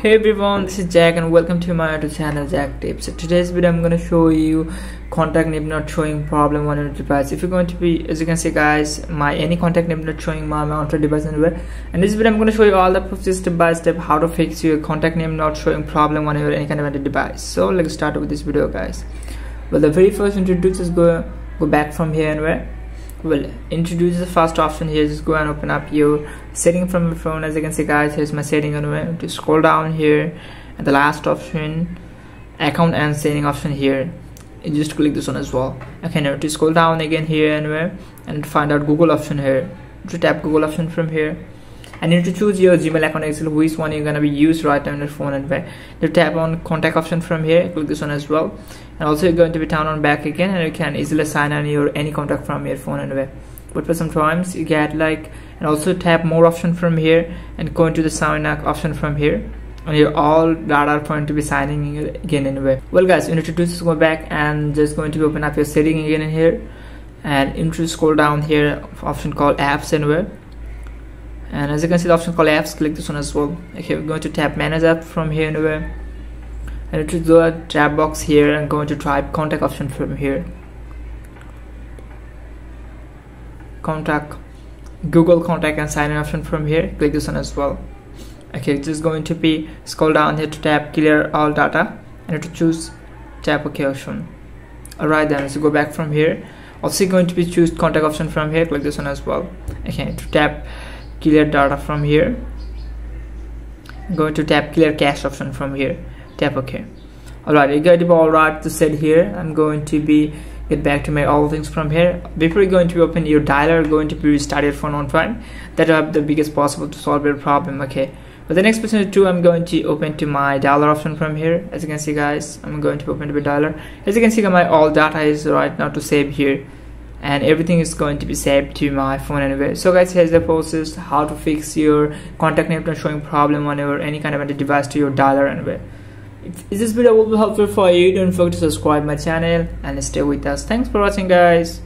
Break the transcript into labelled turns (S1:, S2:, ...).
S1: Hey everyone, this is Jack and welcome to my YouTube channel Jack Tips. So today's video I'm gonna show you contact name not showing problem on your device. If you're going to be, as you can see guys, my any contact name not showing my Android device anywhere. And this video I'm gonna show you all the process step by step how to fix your contact name not showing problem on your any kind of device. So let's start with this video guys. Well the very first introduce is go go back from here and where well introduce the first option. Here just go and open up your setting from your phone. As you can see guys here's my setting. Anyway to scroll down here. And the last option account and setting option here. You just click this one as well. Okay now to scroll down again here anywhere and find out google option here. To tap google option from here and you need to choose your gmail account actually which one you're gonna be used right on your phone and where. You tap on contact option from here click this one as well. And also you're going to be turned on back again and you can easily sign in your any contact from your phone anyway but for sometimes you get like and also tap more option from here and go into the sign up option from here. And your all data are going to be signing again anyway well guys you need to do this. Go back and just going to open up your setting again in here. And you need to scroll down here option called apps anywhere and as you can see the option called apps click this one as well. Okay we're going to tap manage app from here anywhere and to the tab box here and going to type contact option from here. Contact google contact and sign in option from here click this one as well. Okay just going to be scroll down here to tap clear all data and to choose tap ok option. Alright then let's go back from here. Also going to be choose contact option from here click this one as well. Okay to tap clear data from here. I'm going to tap clear cache option from here. Tap ok. Alright you got it all right to set here. I'm going to be get back to my all things from here. Before you're going to open your dialer going to be restart your phone on time that will have the biggest possible to solve your problem. Okay but the next person two I'm going to open to my dialer option from here. As you can see guys I'm going to open to my dialer. As you can see my all data is right now to save here and everything is going to be saved to my phone anyway. So guys here's the process how to fix your contact name showing problem on your any kind of a device to your dialer anyway. If this video will be helpful for you don't forget to subscribe my channel and stay with us. Thanks for watching guys